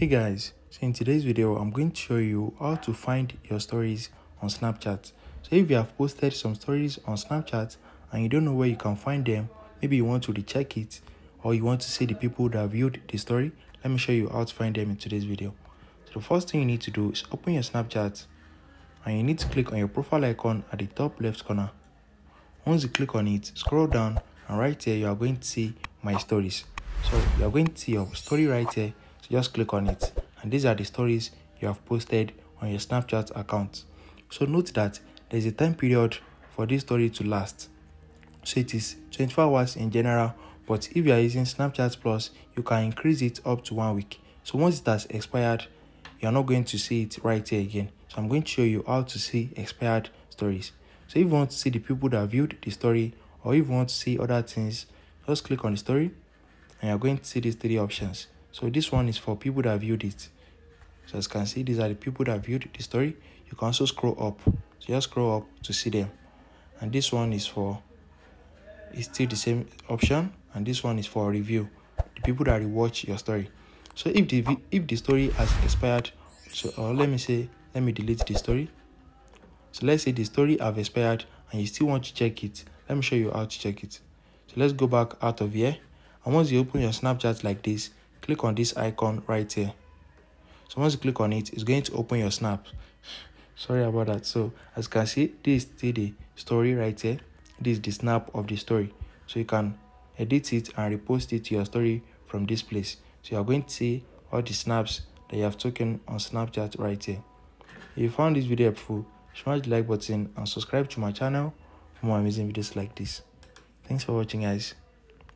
Hey guys, so in today's video, I'm going to show you how to find your stories on Snapchat. So if you have posted some stories on Snapchat and you don't know where you can find them, maybe you want to recheck it or you want to see the people that viewed the story, let me show you how to find them in today's video. So the first thing you need to do is open your Snapchat and you need to click on your profile icon at the top left corner. Once you click on it, scroll down and right here you are going to see my stories. So you are going to see your story right here just click on it. And these are the stories you have posted on your snapchat account. So note that there is a time period for this story to last. So it is 24 hours in general but if you are using snapchat plus you can increase it up to one week. So once it has expired you are not going to see it right here again. So i'm going to show you how to see expired stories. So if you want to see the people that viewed the story or if you want to see other things just click on the story and you're going to see these three options so this one is for people that viewed it. So as you can see these are the people that viewed the story. You can also scroll up. So just scroll up to see them. And this one is for it's still the same option. And this one is for review. The people that rewatch your story. So if the if the story has expired so or let me say let me delete the story. So let's say the story have expired and you still want to check it. Let me show you how to check it. So let's go back out of here. And once you open your snapchat like this click on this icon right here. So once you click on it it's going to open your snap. Sorry about that. So as you can see this is the story right here. This is the snap of the story. So you can edit it and repost it to your story from this place. So you are going to see all the snaps that you have taken on snapchat right here. If you found this video helpful smash the like button and subscribe to my channel for more amazing videos like this. Thanks for watching guys